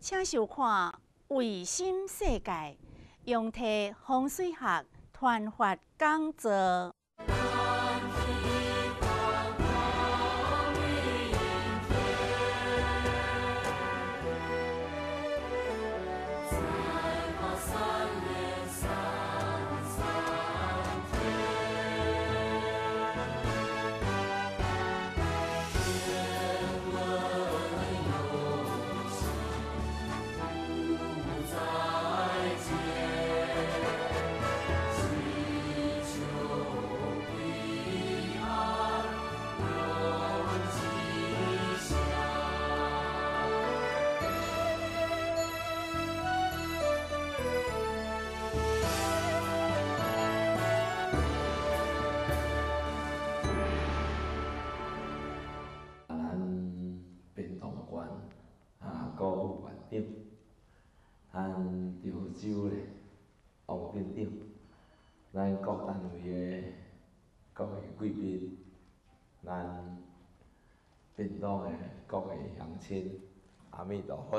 请收看《卫星世界》，用替风水学传法讲座。州咧，王院长，咱各单位的各位贵宾，咱屏东的各位乡亲，阿弥陀佛。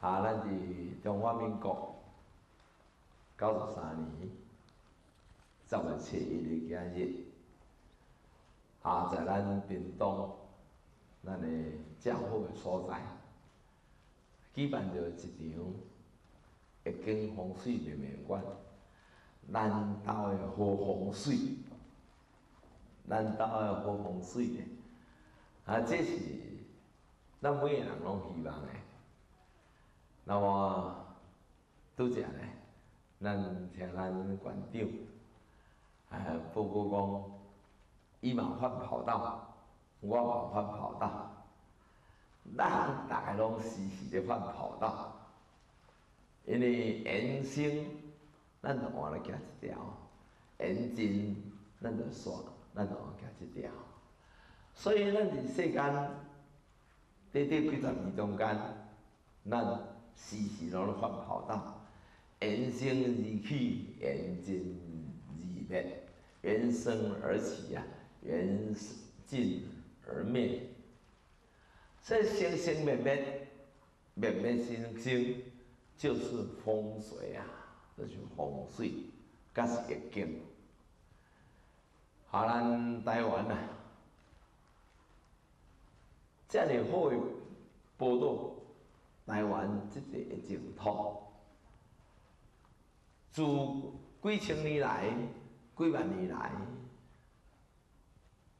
啊，咱伫中华民国九十三年十月七日今日，啊，在咱屏东。咱的较好的所在，举办着一场会经风水面面馆，咱岛的好风水，咱岛的好风水咧，啊，这是咱每个人拢希望的。那么拄则咧，咱听咱馆长，啊，报告讲，伊嘛发跑道。我嘛换跑道，咱大家拢时时咧换跑道，因为人生，咱就换来行一条；延进，咱就线，咱就换行一条。所以咱伫世间，短短几十年中间，咱时时拢咧换跑道，人生而起，延进而灭，延伸而起啊，延进。而灭，这生生灭灭，灭灭生生，就是风水啊，这是风水，甲是易经。好，咱台湾啊，遮尔好诶报道，台湾即个净土，自几千年来，几万年来。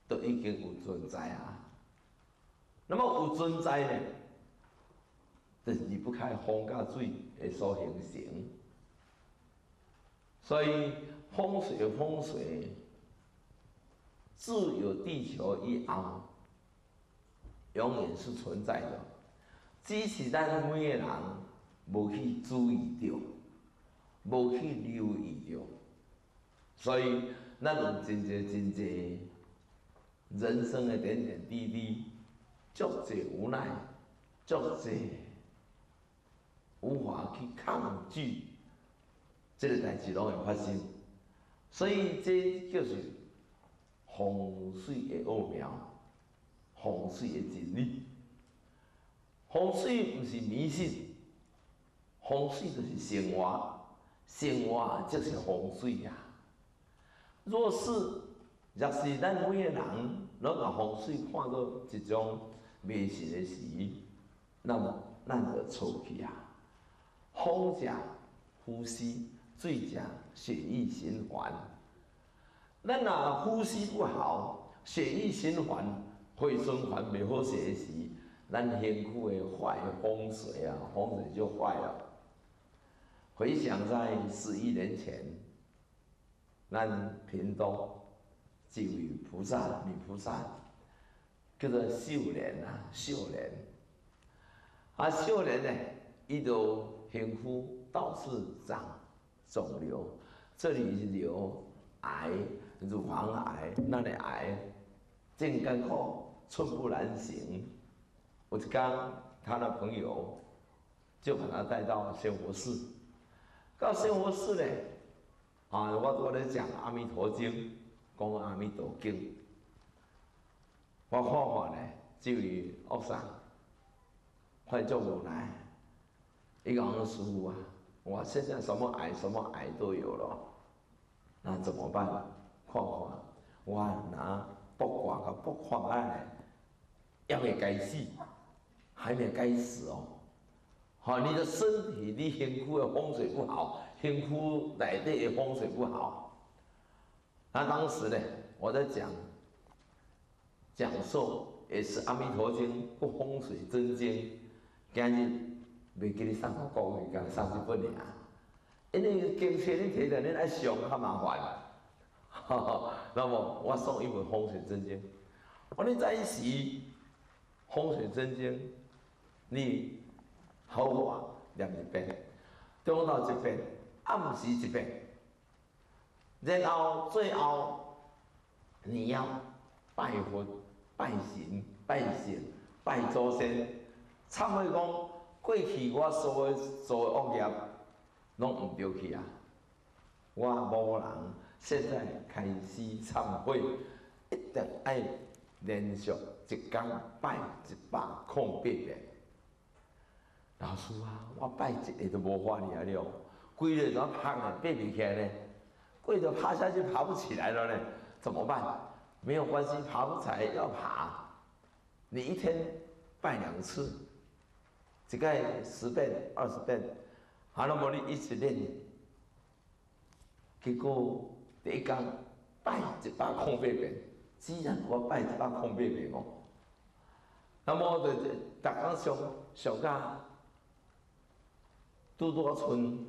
都已经有存在啊。那么有存在呢，就离不开风甲水的所形成。所以风水风水，自有地球以后，永远是存在的。只是咱每个人无去注意到，无去留意到，所以咱有真济真济。人生的点点滴滴，足济无奈，足济无法去抗拒，这个代志拢会发生。所以这就是风水的奥妙，风水的真理。风水毋是迷信，风水就是生活，生活就是风水呀。若是若是咱每个人，拢把风水看作一种迷信的事，那么咱就错去啊！风者呼吸，水者血液循环。咱若呼吸不好，血液循环、会循环袂好势时，咱身躯的坏风水啊，风水就坏了。回想在十一年前，咱屏东。这位菩萨，女菩萨，叫做秀莲啊，秀莲。啊，秀莲呢，伊就皮肤到处长肿瘤，这里是瘤癌，乳房癌，那里癌，真艰苦，寸步难行。我就刚他的朋友就把他带到仙佛寺，到仙佛寺呢，啊，我我咧讲阿弥陀经。讲阿弥陀经，我看法呢，就于恶上，快做无奈。一个人师傅啊，我现在什么癌什么癌都有了，那怎么办？看法，我拿卜卦个卜卦哎，要未该死，还没该死哦。好，你的身体你辛苦的风水不好，辛苦内底的风水不好。那当时呢，我在讲讲授也是《阿弥陀经》不风水真经，今日。未给你上个讲义，甲上一本尔，因为经书你提着，你爱上较麻烦。哈哈，那么我送一本风水真经，我你在一时风水真经，你好我念一遍，中昼一遍，暗时一遍，然后最后你要拜佛、拜神、拜神、拜祖先，忏悔讲。过去我所有做恶业，拢毋对去啊！我无人，现在开始忏悔，一定爱连续一天拜一百空八遍。老师啊，我拜一个都无法了了，规日怎么爬呢？爬不起来呢？跪着趴下去爬不起来了呢？怎么办？没有关系，爬不起来要爬。你一天拜两次。一个十遍、二十遍，好了，么你一直练，结果第一天拜一百空八遍，既然我拜一百空八遍哦，那么就逐天上上到拄多剩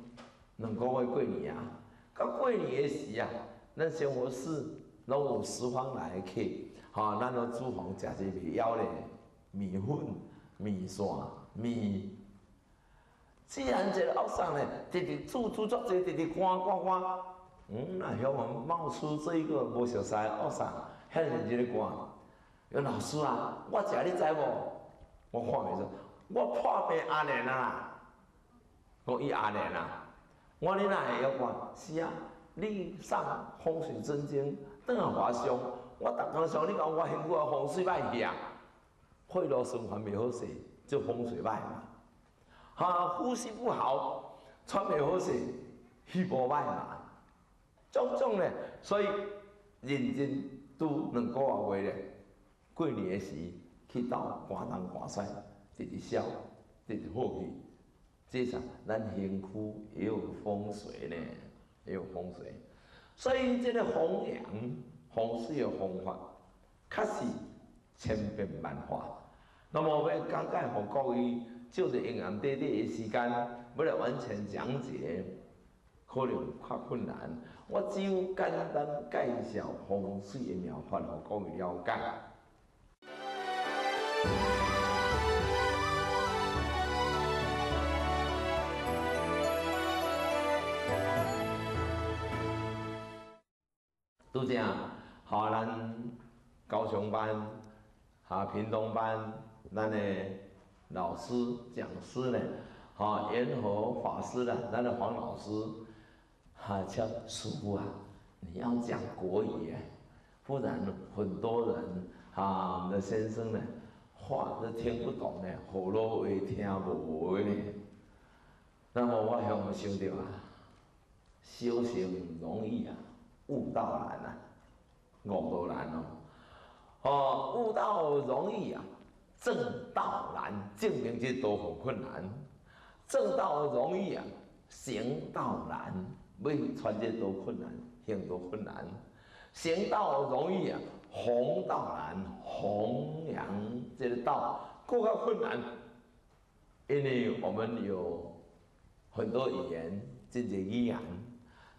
两个月过年啊，到过年时啊，咱生活室拢有十方来客，哈，咱都煮饭食一米腰咧米粉、米线。米，既然这个学生呢，直直煮煮足济，直直赶赶赶，嗯，那向我们冒出这一个无熟悉的学生，遐认真咧赶。有老师啊，我食你知无？我看袂出，我破病阿莲啊，我伊阿莲啊，我你哪会晓赶？是啊，你上风水真经，等下华上，我逐工上你讲我幸福啊，风水歹去啊，血路循环袂好势。就风水败嘛，哈，呼吸不好，穿袂好势，气波败嘛，种种咧，所以认真拄两个月月咧，过年时去到寒东寒西，直直笑，直直好去，至少咱身躯也有风水呢，也有风水，所以这个弘扬风水的方法，确实千变万化。那么要讲解给各位，就着营养短短的时间，要来完全讲解，可能较困难。我只有简单介绍风水的妙法，和各位了解。都这样，好，咱高雄班，哈，屏东班。咱的老师讲师呢，哈，元和法师呢，咱的黄老师，哈，叫师傅啊，你要讲国语，不然很多人，哈，我们的先生呢，话都听不懂呢，喉咙会听无呢。那么我向我想到啊，修行容易啊，悟道难啊，悟道难哦，哦，悟道容易啊。正道难，证明这都很困难。正道容易啊，行道难，为传这多困难，行多困难。行道容易啊，弘道难，弘扬这个道更加困难。因为我们有很多语言，这些语言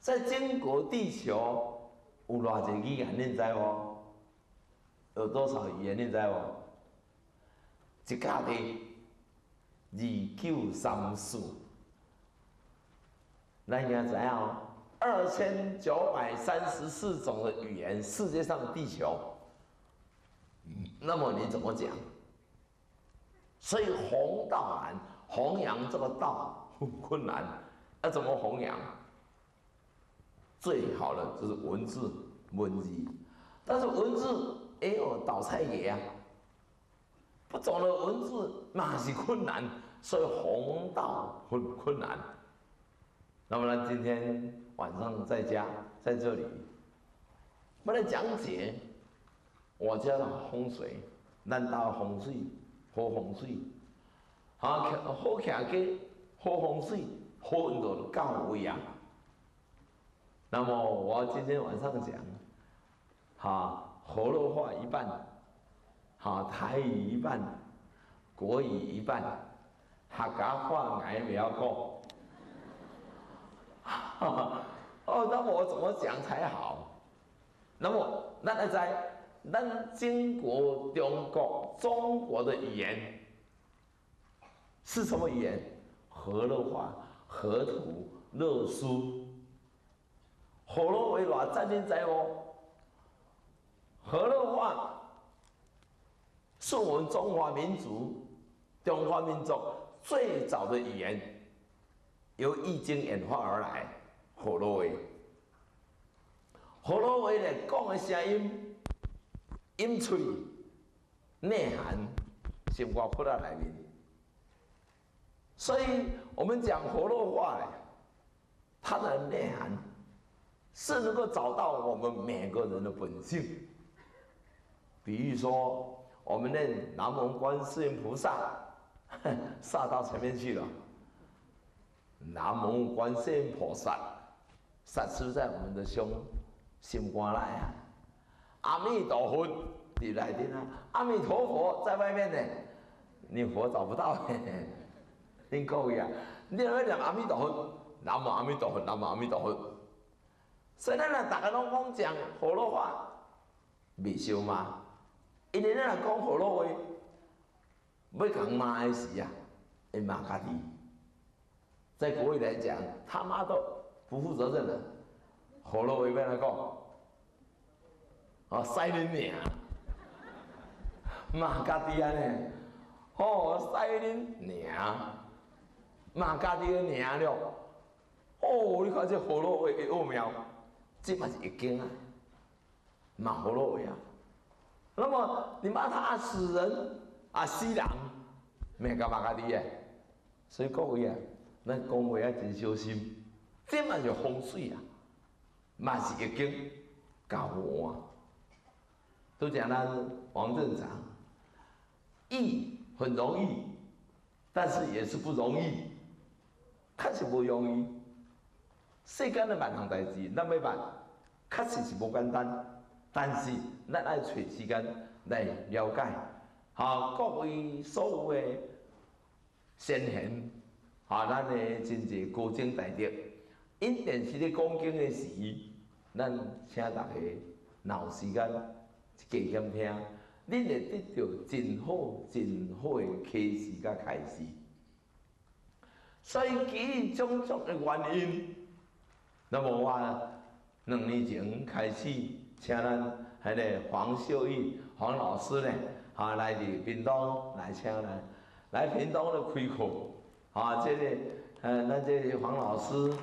在中国地球有偌济语言，你知无？有多少语言，你知无？一家的二九三四，那应该知样？二千九百三十四种的语言，世界上的地球。那么你怎么讲？所以弘道难，弘扬这个道很困难。要怎么弘扬？最好的就是文字文字，但是文字也有倒菜爷啊。不懂的文字那是困难，所以弘道很困难。那么呢，今天晚上在家在这里，我来讲解我家的风水，难道风水好风水，好好徛个好风水，好运动到位啊。那么我今天晚上讲，哈，河洛话一半，哈，台语一半，国语一半，客家话我也要讲。哦，那我怎么讲才好？那么，那在咱经国中国中国的语言是什么语言？河洛话、河图、洛书。河洛为哪占领在哦？河洛话是我们中华民族、中华民族最早的语言，由易经演化而来。河洛话，河洛话咧讲的声音、音脆、内涵，是我不在里面。所以我们讲河洛话咧，它的内涵是能够找到我们每个人的本性。比如说，我们念南无观世音菩萨，萨到前面去了。南无观世音菩萨。杀出在我们的胸心肝内啊！阿弥陀佛，你来的啊！阿弥陀佛在外面呢，你佛找不到，你够呀！你要念阿弥陀佛，南无阿弥陀佛，南无阿弥陀佛。所以咱呢，大家拢讲讲葫芦话，未修嘛？因为咱讲葫芦话，要讲骂的时啊，会骂家己。在国语来讲，他妈的！不负责任的，河洛话要来讲，哦，塞恁娘，骂家己安尼，哦，塞恁娘，骂家己的娘了，哦，你看这葫芦话的奥妙，这嘛是一经啊，骂河洛话啊。那么你骂他死人啊，死人，咩个骂家己的？所以各位啊，咱讲话要真小心。这嘛就风水啊，嘛是已经搞我啊。都讲他王镇长，易很容易，但是也是不容易，确实不容易。世间的万行代志，咱要办，确实是无简单。但是咱爱找时间来了解，哈，各位所有的先贤，哈，咱的真济高僧大德。因电视咧讲经的时，咱请大家闹时间加减听，恁会得到真好真好的启示甲开示。所以基于种种的原因，那么我两年前开始请咱迄个黄秀玉黄老师呢，啊来伫屏东来请咱来屏东咧开课，啊，这个呃，咱这个黄老师。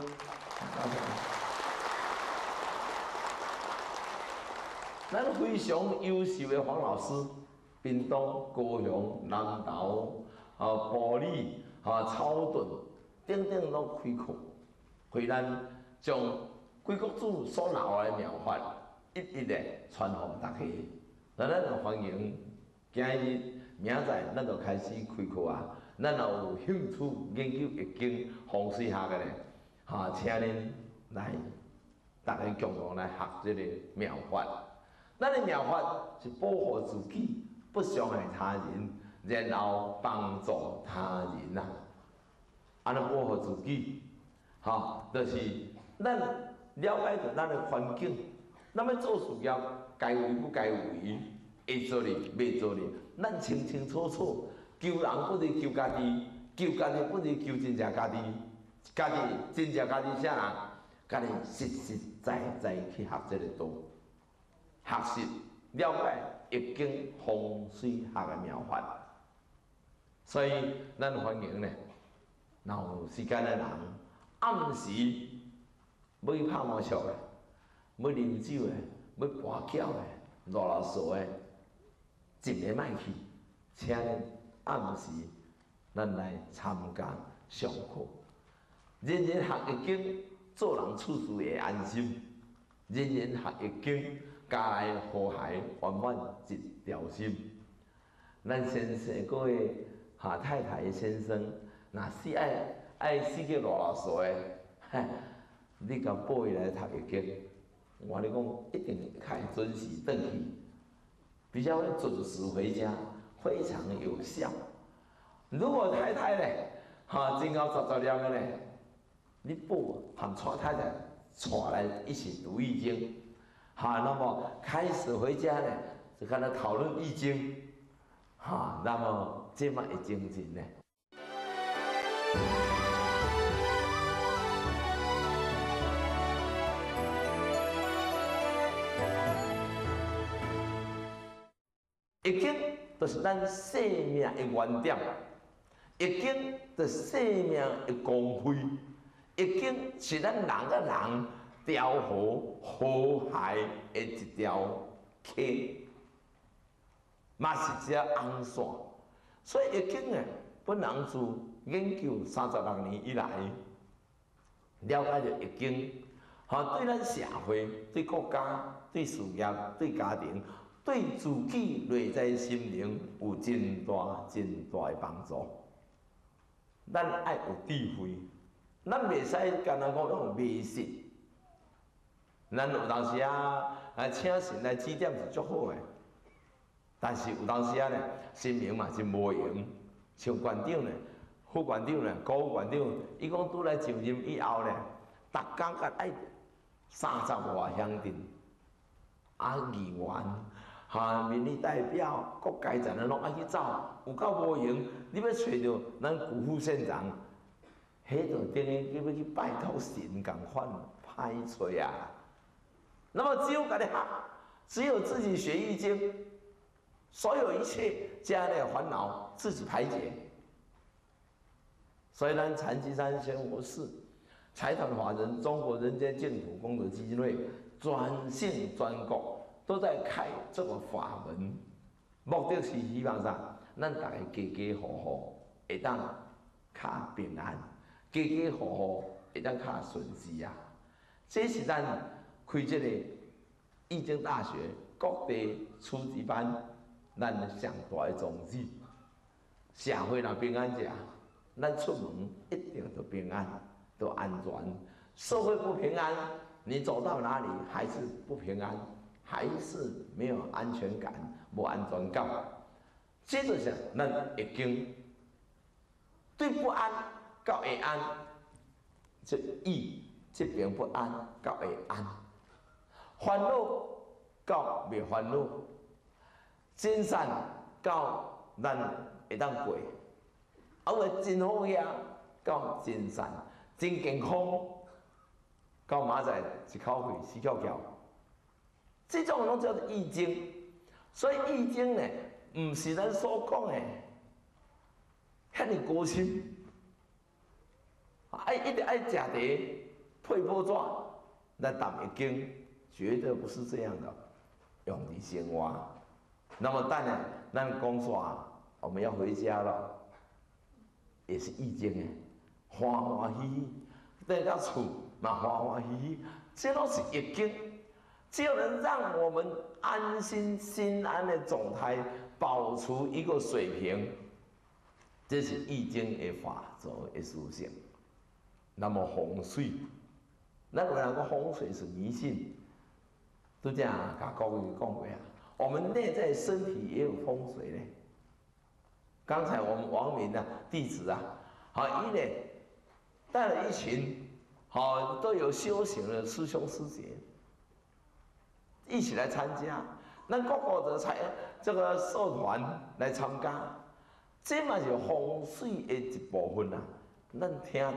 咱非常优秀的黄老师，屏东、高雄、南投、啊、玻璃、啊、草屯，等等拢开课，为咱将贵国主所留下的妙法，一一的传给大家。那咱就欢迎，今日、明仔咱就开始开课啊！咱若有兴趣研究易经风水学的咧，哈，请恁。来，大家共同来学这个妙法。咱的妙法是保护自己，不伤害他人，然后帮助他人呐。安尼保护自己，哈，就是咱了解着咱的环境，那么做事业该为不该为，会做哩未做哩，咱清清楚楚。救人不是救家己，救家己不是救真正家己，家己真正家己啥人？家己实实在在去学这个道，学习了解易经风水学的妙法，所以咱欢迎呢，有时间的人暗时要拍麻将的，要啉酒的，要跋筊的，啰啰嗦的，一个卖去，请暗时咱来参加上课。人人学易经，做人处事会安心；人人学易经，家内和谐圆满一条心。咱先生个下太太先生，若是爱爱死去偌偌岁，嘿，你甲报伊来读易经，我你讲一定会准时转去，比较会准时回家，非常有效。如果太太咧，哈，真够十十念个咧。你报含带太太带来一起读易经，哈，那么开始回家呢，就跟他讨论易经，哈，那么这么一精进呢。易经就是咱生命的原点，易经就是生命的光辉。易经是咱人甲人调和和谐的一条溪，嘛是一条红线。所以易经呢，本人自研究三十六年以来，了解着易经，哈，对咱社会、对国家、对事业、对家庭、对自己内在心灵有真大、真大诶帮助。咱爱有智慧。咱袂使干那讲那种迷信，咱有当时啊，啊请神来指点是足好诶。但是有当时啊咧，神明嘛是无用，像馆长咧，副馆长咧，高馆长，伊讲拄来上任以后咧，逐工甲爱三十外乡镇，啊议员，哈民意代表，各阶层诶拢爱去走，有够无用，你要找着咱古副县长。迄度等于叫要去拜托神共款，歹找啊！那么只有家己学，只有自己学易经，所有一切家的烦恼自己排解。所以，咱残疾山生活寺财团法人中国人间净土功德基金会专信专供，都在开这个法门，目的是希望啥？咱大家家家户户会当较平安。家家户户会当较顺治啊！这是咱开这个易经大学各地初级班，咱上大的宗旨。社会若平安者，咱出门一定都平安，都安全。社会不平安，你走到哪里还是不平安，还是没有安全感、无安全感。接着是咱已经对不安。到会安，这意这边不安，到会安；烦恼到未烦恼，真善到咱会当过，啊，个真好嘢到真善，真健康到马仔一口气死翘翘。这种拢叫做易经，所以易经呢，毋是咱所讲的遐尼高深。爱一直爱食茶配波纸来读易经，绝对不是这样的，用你生活。那么当然，咱讲说我们要回家了，也是易经诶，欢欢喜喜，在家厝嘛欢欢喜喜，这都是易经，就能让我们安心心安的状态保持一个水平，这是易经的法则的属性。那么风水，那有人讲风水是迷信，都这样甲各位讲过啊。我们内在身体也有风水呢。刚才我们王明啊弟子啊，好一呢带了一群好都有修行的师兄师姐，一起来参加。那各个的才这个社团来参加，这嘛是风水的一部分啊。咱听到。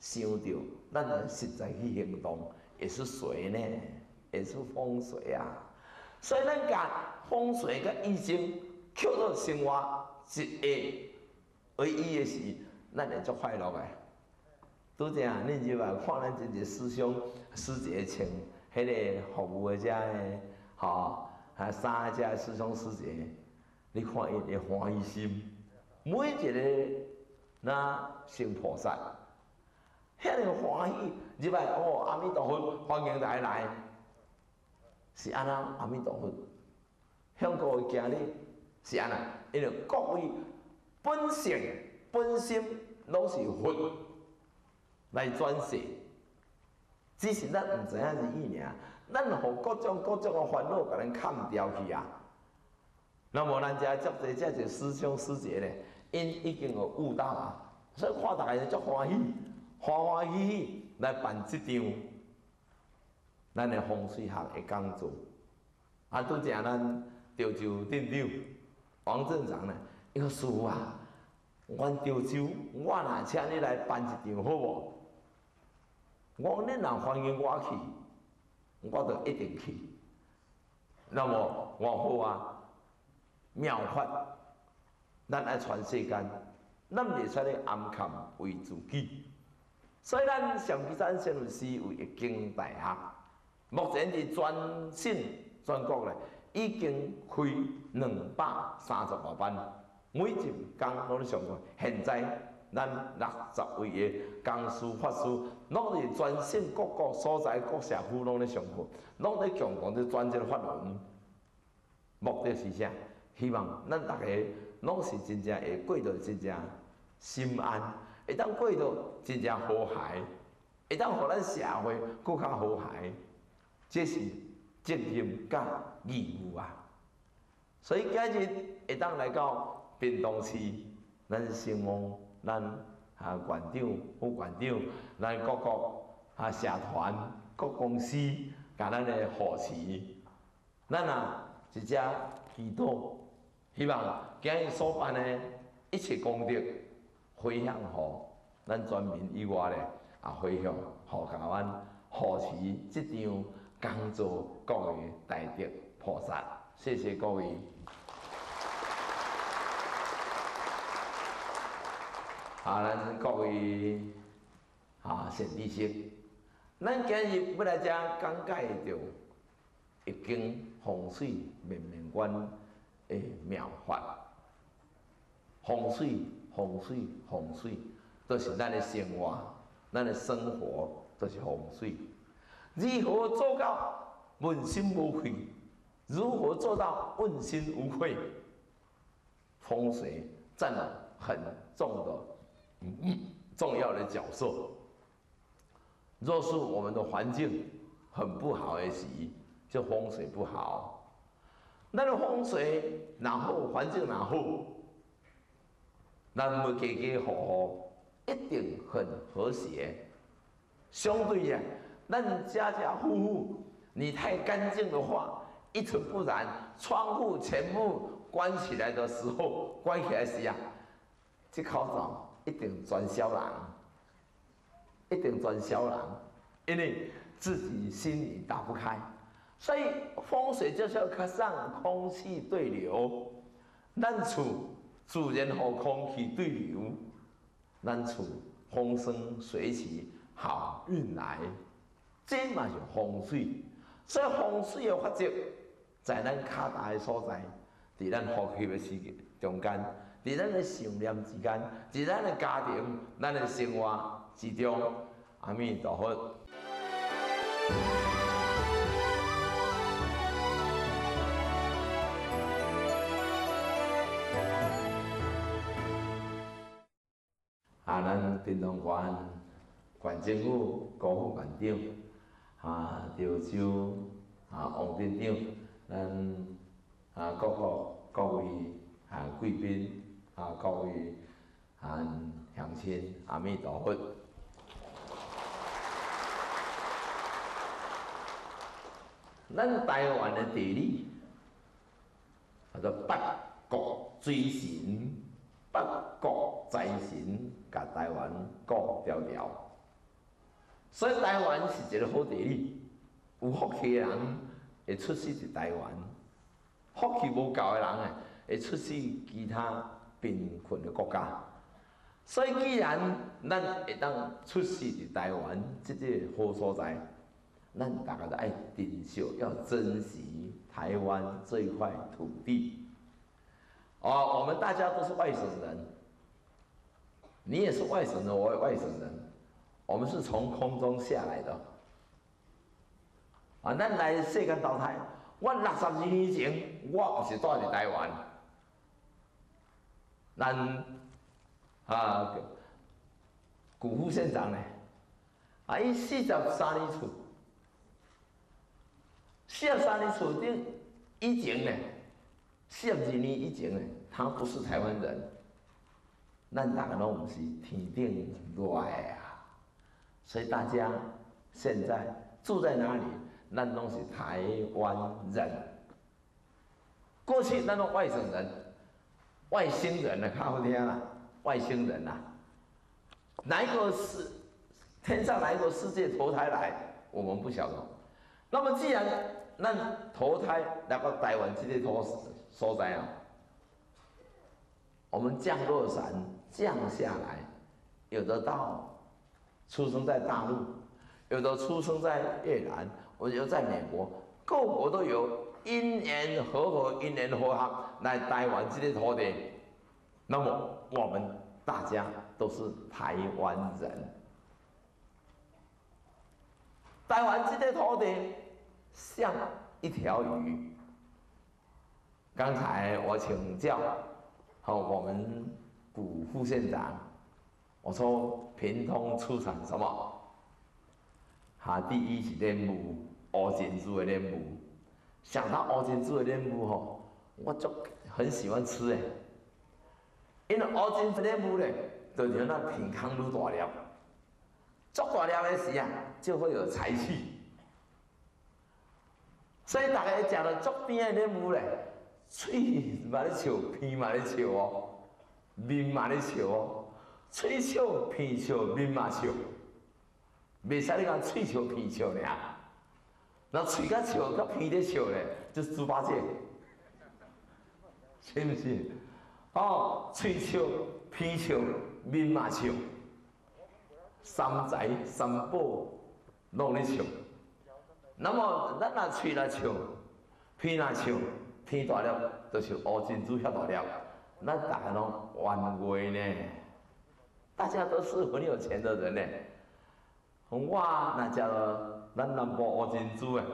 想到咱人实在去行动，也是水呢，也是风水啊。所以咱讲风水甲易经扣到生活一下唯一的是，咱会足快乐的。拄则恁就话看咱这个师兄师姐穿迄个服务的遮个，吼，啊三个遮师兄师姐，你看因的欢喜心，每一个那成菩萨，遐尼欢喜，入来哦，阿弥陀佛，欢迎大家来，是安那阿弥陀佛，向各位行礼，是安那，因为各位本性本心拢是佛来转世，只是咱毋知影是意尔，咱互各种各种诶烦恼甲咱砍掉去啊。那么咱遮足侪遮侪师兄师姐咧，因已经有悟到啊，所以看大家足欢喜，欢欢喜喜来办即场咱的风水学的讲座。啊，拄则咱潮州镇长王镇长咧，伊讲师傅啊，阮潮州我若请你来办一场好无？我讲你若欢迎我去，我就一定去。那么我好啊。妙法，咱爱传世间，咱袂使咧暗藏为自己。所以咱上基山先有师为一经大学，目前伫全省全国咧已经开两百三十多班，每一工拢咧上课。现在咱六十位的讲师法师，拢伫全省各个所在各社区拢咧上课，拢咧共同咧转这个法轮。目的是啥？希望咱逐个拢是真正会过着真正心安，会当过着真正和谐，会当互咱社会更较和谐，这是责任甲义务啊！所以今日会当来到屏东市，咱希望咱啊馆长、副馆长、咱各个啊社团、各公司，甲咱的扶持，咱啊一只祈祷。希望今日所办的一切功德，回向予咱全民以外咧，啊回向予甲阮扶持即场工作各位大德菩萨，谢谢各位。啊，咱各位啊，善知识，咱今日要来遮讲解着易经风水面面观。诶，妙法，风水，风水，风水，都是咱的生活，咱的生活都是风水。如何做到问心无愧？如何做到问心无愧？风水占了很重的、重要的角色。若是我们的环境很不好的时，就风水不好。那个风水然后，环境然后，那么家家户户一定很和谐。相对呀，咱家家户户你太干净的话，一尘不染，窗户全部关起来的时候，关起来时呀，这口罩一定转销人，一定转销人，因为自己心里打不开。所以风水就是要靠上空气对流，咱厝自然和空气对流，咱厝风生水起，好运来，这嘛是风水。所以风水的法则，在咱脚大的所在，伫咱呼吸的时间中间，在咱的想念之间，在咱的家庭、咱的生活之中，阿弥陀佛。啊，咱平东县县政府高副县长，啊，潮州啊，王镇长，咱啊，各个各位啊贵宾啊，各位啊乡亲，阿弥陀佛。咱台湾的地理叫做八国追神。北国财神甲台湾国调调，所以台湾是一个好地理，有福气的人会出世伫台湾，福气无够的人诶会出世其他贫困的国家。所以既然咱会当出世伫台湾即个好所在，咱大家都爱珍惜，要珍惜台湾这一块土地。哦，我们大家都是外省人，你也是外省人，我也外省人，我们是从空中下来的。啊，咱来世间投胎，我六十二年前，我是住伫台湾，咱啊，古副县长呢，啊，伊四十三年厝，四十三年厝顶以前呢。四十二年以前呢，他不是台湾人，咱大家拢唔是天顶来啊，所以大家现在住在哪里，咱拢是台湾人。过去咱拢外省人、外星人呢，看好听啊，外星人呐，哪一个是天上哪一个世界投胎来，我们不晓得。那么既然那投胎来到台湾这个土。所在啊，我们降落伞降下来，有的到出生在大陆，有的出生在越南，我有在美国，各国都有因缘和合，因缘和合来台湾这个土地。那么我们大家都是台湾人，台湾这个土地像一条鱼。刚才我请教和我们古副县长，我说平通出产什么？哈，第一是莲雾，乌珍珠的莲雾。想到乌珍珠的莲雾吼，我就很喜欢吃诶。因为乌珍珠莲雾咧，就是那品康愈大粒，足大粒的时啊，就会有财气。所以大家食了足边的莲雾咧。嘴嘛咧笑，鼻嘛咧笑哦，面嘛咧笑哦，嘴笑、鼻笑、面嘛笑，袂使你讲嘴笑、鼻笑尔，那嘴甲笑、甲鼻咧笑咧，就是猪八戒，是不是？哦，嘴笑、鼻笑、面嘛笑，三财三宝拢咧笑。那么咱若嘴来笑，鼻来笑。天大了，就是乌珍珠遐大了，那大家拢冤贵呢？大家都是很有钱的人呢。我那叫咱南部乌珍珠诶，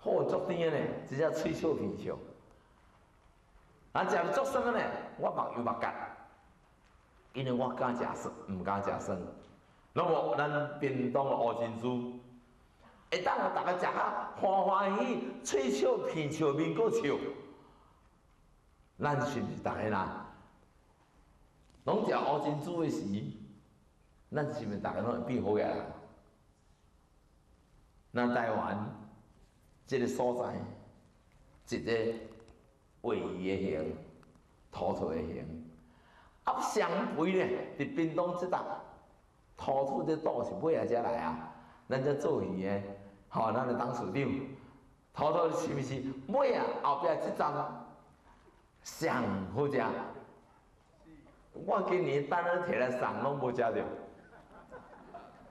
好足甜呢，只只脆笑皮笑。啊，食足酸个呢，我目又目干，因为我敢食酸，毋敢食酸。那么咱屏东乌珍珠，会当互大家食啊欢欢喜喜，脆笑皮笑面个笑。咱是毋是逐个人拢食乌珍珠的时，咱是毋是逐个拢会变好个人？咱台湾即个所在，一个位移的形，土厝的形，啊相肥咧，伫屏东即搭土厝这岛是尾仔才来啊，咱遮做鱼的，吼，咱来当处长，土土是毋是尾啊后壁即站？上好食，我今年单日摕来送拢无食着，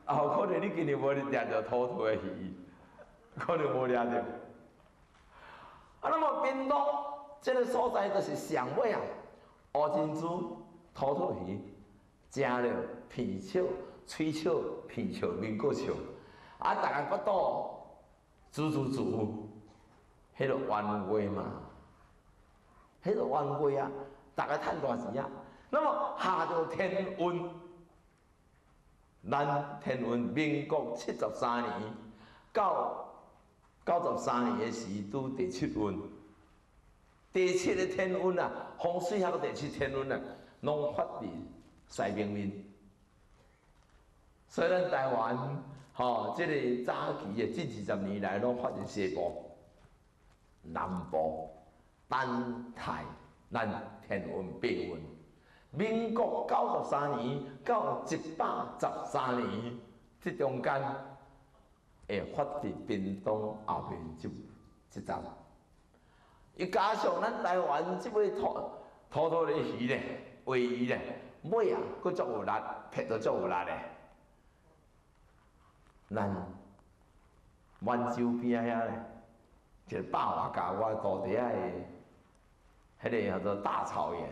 后可能你今年无掠着土土的鱼，可能无掠着。啊，那么屏东这个所在就是上尾啊，乌珍珠、土土鱼，食了皮笑、嘴笑、皮笑、面骨笑，啊，大家骨肚煮煮煮，迄个原味嘛。迄个冤贵啊，大家趁大钱啊。那么下到天运，咱天运民国七十三年到九十三年的时，拄第七运。第七个天运啊，风水学第七天运啊，拢发伫西平面。所以咱台湾吼，即个早期的近二十年来，拢发伫西部、南部。单台咱天运八运，民国九十三年到一百十三年，这中间会发伫屏东后面就一站，伊加上咱台湾即尾土土土的鱼咧，尾鱼咧，尾啊，佫足有力，劈都足有力咧。咱满洲边遐咧，一个百外家我土地仔的。迄个叫做大草原。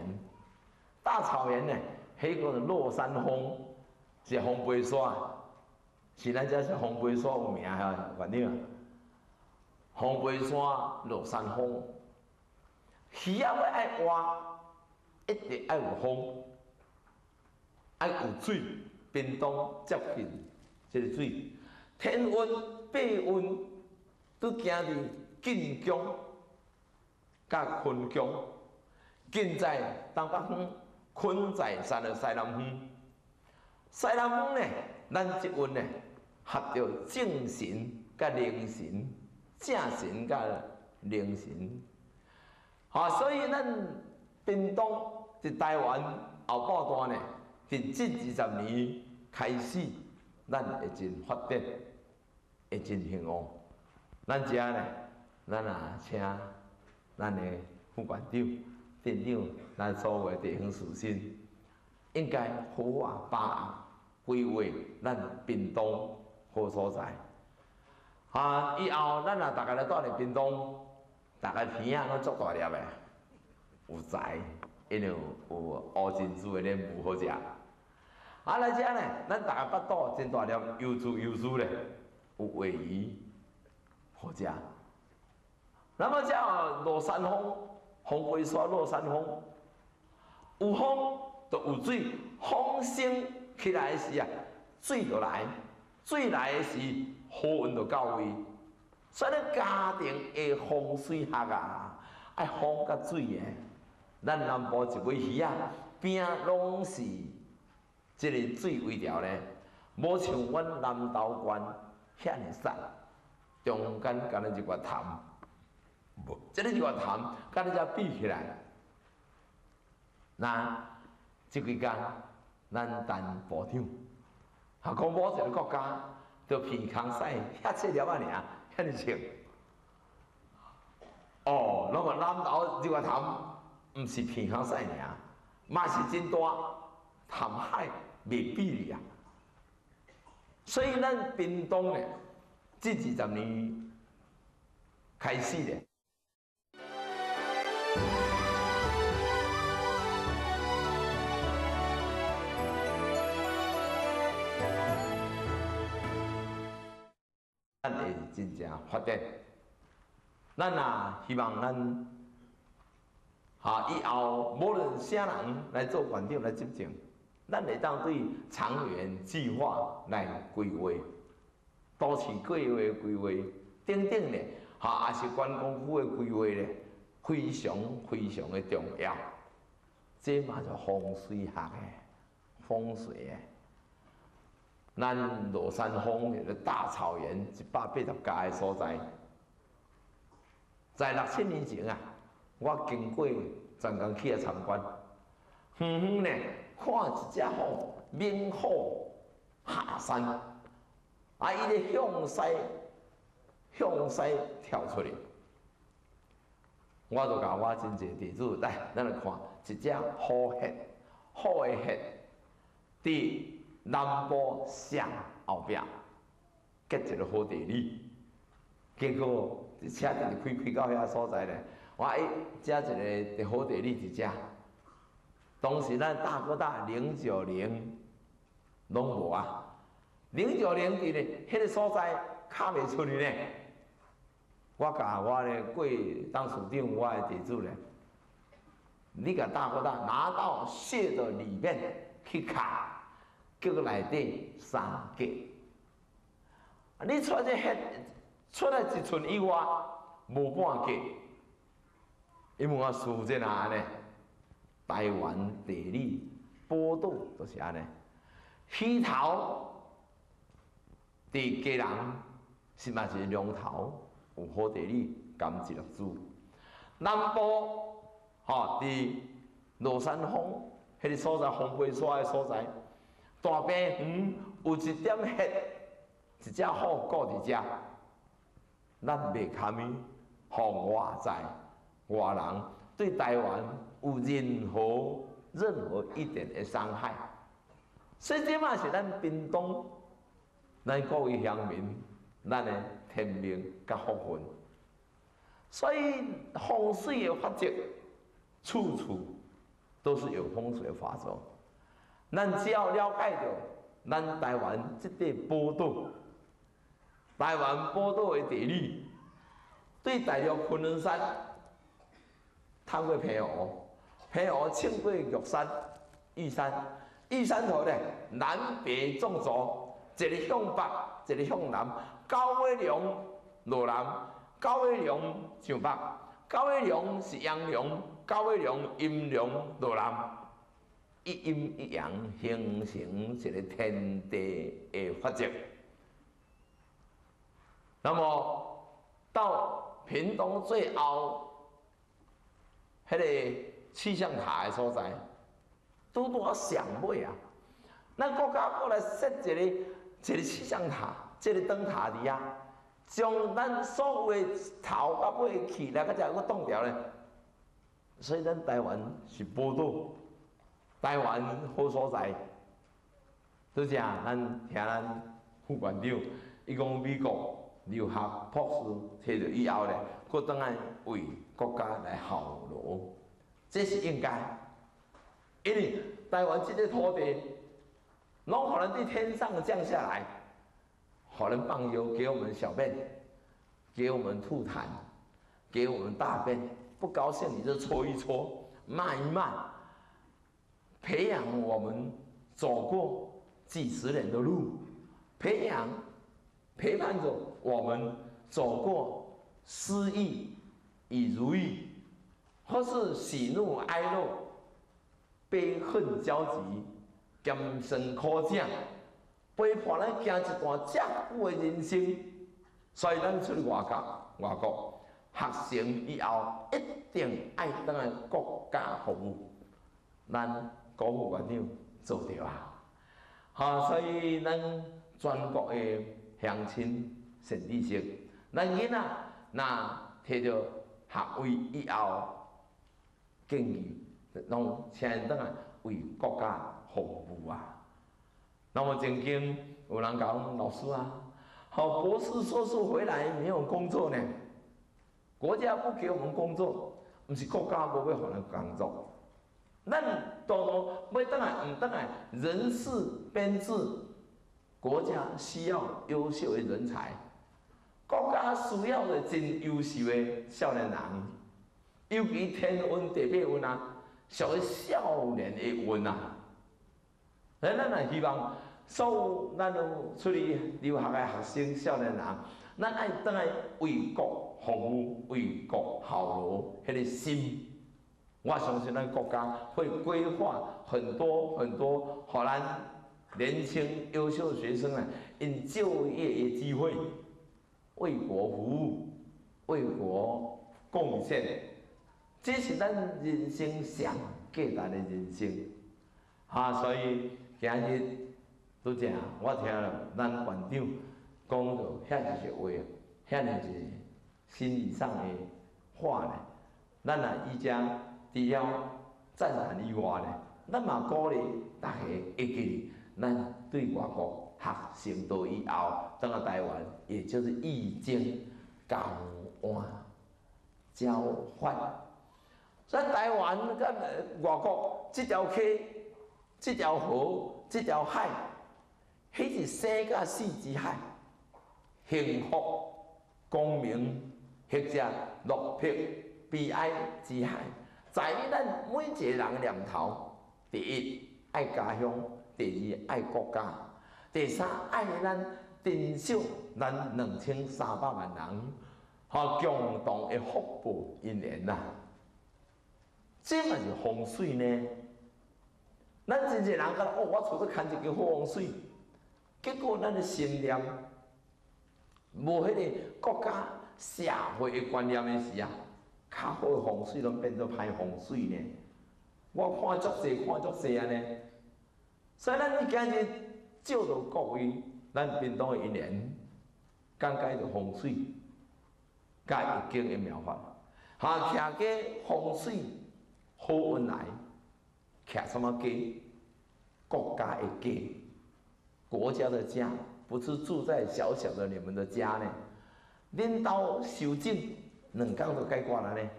大草原呢，迄个落山风，是风飞山，是咱遮是风飞山有名吓，反正风飞沙落山风，鱼仔要爱活，一定爱有风，爱有水，冰冻接近即个水，天温、地温都行伫晋江、甲昆江，近在东北方。困在山的西南方，西南方呢，咱即运呢，合着正神甲灵神，正神甲灵神，啊，所以咱屏东伫台湾后半段呢，伫近二十年开始，咱会真发展，会真兴旺。咱遮呢，咱也请咱的副馆长。镇长，咱所谓地方士绅，应该好啊把握规划咱屏东好所在。啊，以后咱若大家来住伫屏东，大家鼻仔拢足大粒诶，有财，因为有乌珍珠的莲雾好食。啊，来遮呢，咱大家巴肚真大粒，优质优质的，有鲔鱼好食。那么叫落山风。风飞沙落山风，有风就有水，风升起来时啊，水就来，水来时雨运就到位。所以家庭的风水学啊，爱风甲水的。咱南部一尾鱼啊，边拢是即个水位条咧，无像阮南投县遐尼散，中间干了一块潭。无，即个就话谈，甲你遮比起来，那即几工咱等部长，啊，讲某一个国家，着鼻孔屎遐细粒仔尔，遐尼清。哦，那么南岛这块谈，不是鼻孔屎尔，嘛是真大，潭海未比哩啊。所以咱屏东咧，这几十年开始咧。咱会真正发展，咱也希望咱哈以后无论啥人来做县长来执政，咱会当对长远计划来规划，都市规划规划等等咧，哈也是关公府的规划咧，非常非常的重要。这嘛就风水学的风水诶。咱罗山峰迄个大草原一百八十家的所在，在六七年前啊，我经过专工去参观，远远呢看一只虎猛虎下山，啊，伊咧向西向西跳出来，我就甲我真济弟子来，咱来看一只虎血，虎的血，伫。南部上后壁结一个好地理，结果车子开开到遐所在咧，我一遮一个好地理一遮，当时咱大哥大零九零拢无啊，零九零伫咧迄个所在卡袂出去咧，我甲我咧过当处长我的弟子咧，你甲大哥大拿到穴的里面去卡。叫个内底三格，你出这血出来一寸以外无半格，因为我数这哪呢？台湾地理波动就是安尼，溪头伫家人是嘛是龙头，有好地理甘蔗落子，南部吼伫罗山峰迄个所在风飞沙的所在。大平园有一点血，一只虎顾伫遮，咱袂堪咪，互外在外人对台湾有任何任何一点的伤害。所以这嘛是咱屏东，咱各位乡民，咱的天命甲福分。所以风水的法则，处处都是有风水法则。咱只要了解到咱台湾即块宝岛，台湾宝岛的地理，对大陆昆仑山，探过平湖，平湖穿过玉山、玉山，玉山头咧南北纵轴，一个向北，一个向南，高尾龙落南，高尾龙上北，高尾龙是阳龙，高尾龙阴龙落南。一阴一阳形成一个天地的法则。那么到屏东最后，迄个气象塔的所在，拄拄啊上尾啊，咱国家过来设一个一个气象塔，一个灯塔伫啊，将咱所有的头到尾起来，个才个冻掉咧。所以咱台湾是宝岛。台湾好所在，拄则咱听咱副馆长，伊讲美国留学博士摕着以后咧，佫当来为国家来效劳，这是应该。因为台湾这个土地，拢可能对天上降下来，可能放油给我们小便，给我们吐痰，给我们大便，不高兴你就搓一搓，骂一骂。培养我们走过几十年的路，培养陪伴着我们走过失意与如意，或是喜怒哀乐、悲恨交集、艰辛苦涩，陪伴咱行一段这久的人生。所以咱出去外国，外国学成以后，一定爱当来国家服务，咱。国务院长做着啊，哈，所以咱全国的乡亲甚至是咱囡仔那摕着学位以后，建议拢请倒来为国家服务啊。那么曾经有人讲老师啊，好博士硕士回来没有工作呢？国家不给我们工作，不是国家不会互咱工作。咱多多要等来，唔等来，人事编制，国家需要优秀的人才，国家需要的真优秀的少年人，尤其天运地八运啊，属于少年的运啊。咱咱也希望所有咱都出去留学的学生少年人，咱爱等来为国服务，为国效劳，迄个心。我相信咱国家会规划很多很多，互咱年轻优秀学生啊，因就业的机会，为国服务，为国贡献，这是咱人生上价值的人生。哈，所以今日拄则我听了咱馆长讲着遐一些话，遐一些心理上的话呢，咱啊依家。除了赞叹以外呢，咱嘛鼓励大家会记，咱对外国学成都以后，等到台湾，也就是易经交换交换。咱台湾跟外国这条溪、这条河、这条海，迄是生甲死之海，幸福、光明，或者落魄、悲哀之海。在于咱每一个人的念头，第一爱家乡，第二爱国家，第三爱咱珍惜咱两千三百万人和共同的福报因缘呐。这嘛是风水呢？咱真侪人讲哦，我厝要看一个风水，结果咱的心念无迄个国家社会的观念的时啊。较好的风水拢变做歹风水呢？我看足济，看足济安尼。所以咱今日照着各位咱屏东的一年，讲解着风水，甲易经的妙法。哈，徛个风水好运来，徛什么家？国家的家，国家的家，不是住在小小的你们的家呢？领导修正。两工就解决了呢，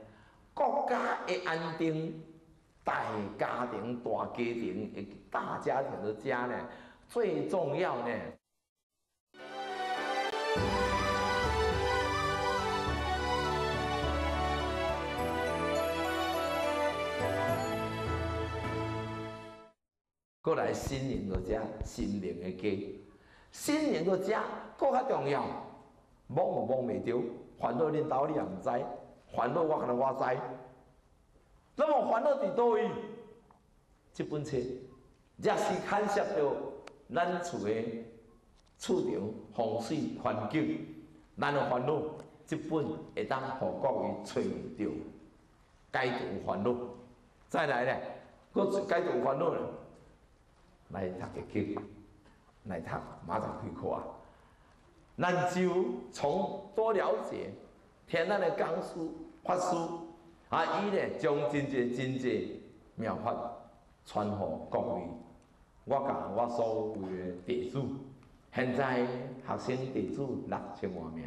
国家的安定，大家庭、大家庭、大家庭的家呢，最重要呢。过来心灵的家，心灵的家，心灵的家更较重要。摸嘛摸未着，烦恼恁兜你也毋知，烦恼我可能我知。那么烦恼伫倒位？这本册也是牵涉到咱厝的厝场风水环境，咱的烦恼，这本会当互各位找着解除烦恼。再来咧，搁解除烦恼咧。来读个经，来读马上开课啊！咱就从多了解天咱的讲师、法师啊，伊咧将真济真济妙法传互各位。我甲我所有的弟子，现在学生弟子六千多名，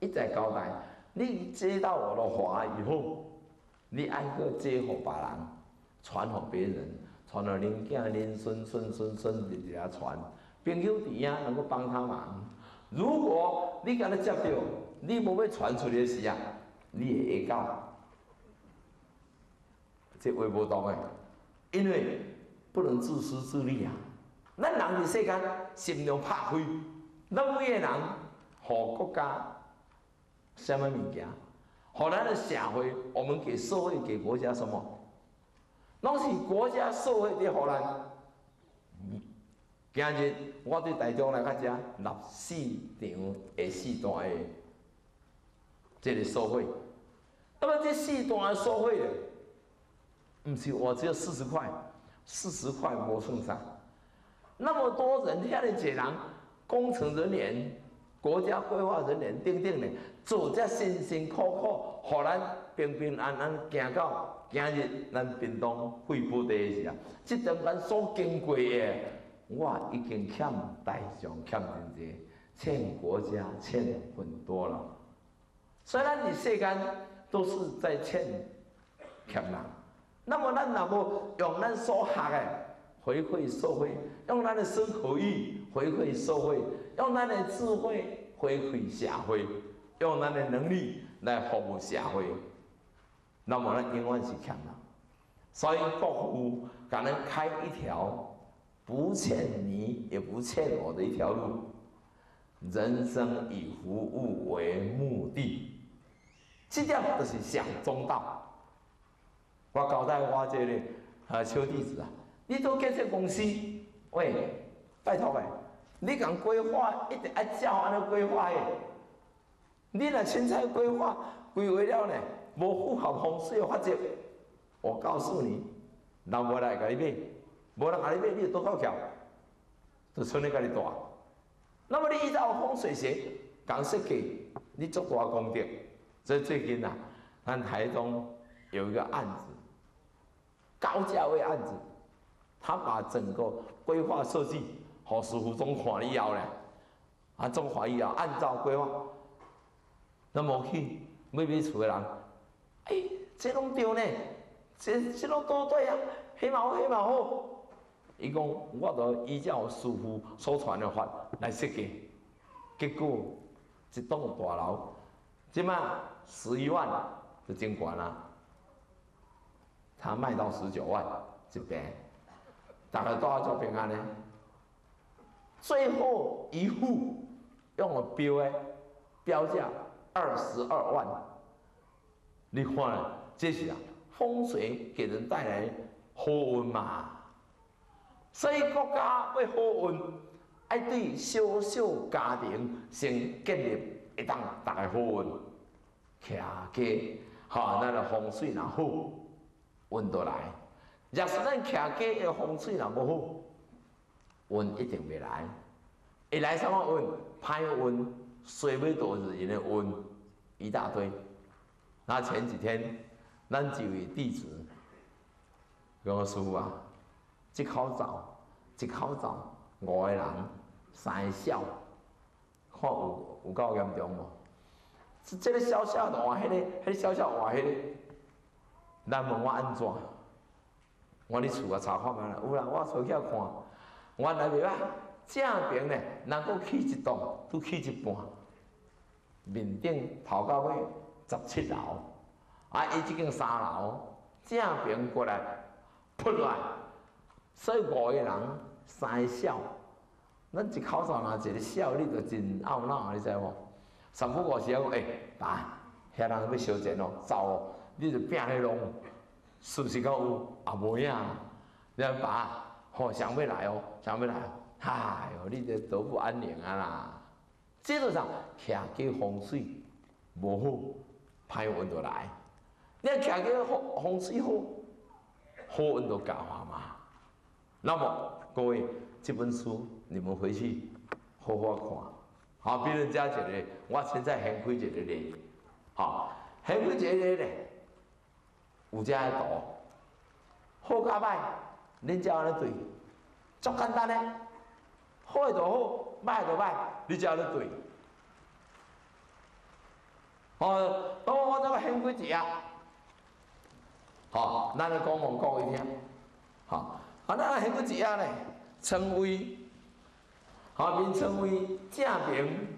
一再交代：你接到我的话以后，你爱个接互别人，传互别人。传到恁囝、恁孙、孙、孙、孙日日啊传，朋友伫遐能够帮他忙。如果你甲他接着，你无要传出去时啊，你会下到，这话无同诶，因为不能自私自利啊。咱人伫世间心量拍开，咱每个人互国家什么物件，互咱的社会，我们给社会、给国家什么？拢是国家社会伫互咱。今日我对台中来较遮六四场下四段的即个收费，那么这四段的社会，毋是我只有四十块，四十块无算啥。那么多人，遐尼济人，工程人员、国家规划人员等等的，做遮辛辛苦苦，互咱平平安安行到。今日咱屏东恢复第一时啊，即阵咱所经过的，我已经欠大众欠真济，欠国家欠很多了。虽然你世间都是在欠欠人，那么咱若无用咱所学的回馈社会，用咱的生活意回馈社会，用咱的智慧回馈社会，用咱的能力来服务社会。那么呢，永远是欠人，所以国父给人开一条不欠你也不欠我的一条路，人生以服务为目的，这点就是上中道。我交代我这个啊小弟子啊，你做建设公司，喂，拜托诶，你讲规划一定爱照安尼规划诶，你若凊彩规划规划了呢？无符合风水法则，我告诉你，人无来甲你买，无人甲你买，你就多搞巧，就剩你家己大。那么你依照风水学讲设计，你做大功德。所以最近啊，咱台中有一个案子，高价位案子，他把整个规划设计和师傅总看以后咧，啊，总看以后按照规划，那么去买买厝的人。哎，这拢对呢，这这拢都对啊，黑嘛好，黑嘛好。伊讲，我着依照师傅所传的法来设计，结果一栋大楼，即卖十一万就真悬啦，他卖到十九万一平，大概多少做平安呢？最后一户用了标诶，标价二十二万。你看，这是啊，风水给人带来好运嘛。所以国家要好运，爱对小小家庭先建立一当大好运，徛家，哈，咱的风水若好，运就来。若是咱徛家的风水若无好，运一定袂来。会来什么运？歹运、衰尾多日人的运一大堆。那前几天，咱几位弟子跟我说啊，一口罩，一口罩，五个人，三个小，看有有够严重无？这个小小的换迄个，迄个小小换迄个，咱问我安怎？我伫厝啊查看觅啦，有啦，我出去看，原来袂歹。正边呢，若阁起一栋，拄起一半，面顶头到尾十七楼，啊，伊即间三楼，正边过来扑落来，所以五个人三个笑，咱一口罩若一个笑，你着真懊恼，你知无？三不五时讲，诶，爸，遐人要烧钱哦，走哦，你着拼迄拢，是毋是够有？也无影，你爸，吼，想要来哦，想要来。哎哟，你这都不安宁啊啦！这路上徛起风水无好，歹运就来。你徛个风风水好，好运就教啊嘛。那么各位，这本书你们回去好好看。好，别人家一个，我现在很开一个咧。好，很开一个咧，有遮个图，好甲歹，恁只安尼对，足简单咧。好就好，歹就歹，你只要咧对。哦，我我这个很几只啊，好，咱来讲讲各位听，好，啊，咱很几只啊咧，称为，好，名称为正名，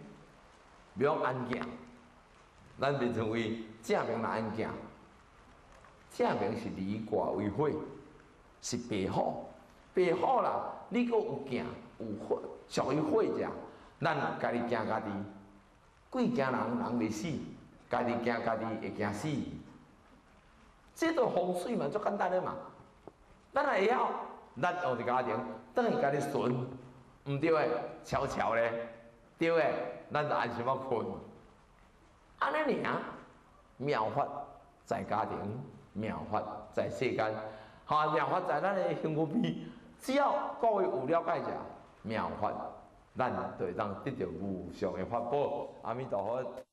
名安行，咱名称为正名安行，正名是离卦为火，是白虎，白虎啦，你阁有行。有火，属于火者，咱家己惊家己，鬼惊人，人未死；家己惊家己会惊死。这个风水嘛，足简单的嘛。咱会晓，咱用一家庭，等于家己顺，毋对诶，悄悄咧，对诶，咱就安心要困。安尼尔，妙法在家庭，妙法在世间，哈，妙法在咱诶幸福边。只要各位有了解者。妙法，咱就会当得到无上诶法宝。阿弥陀佛。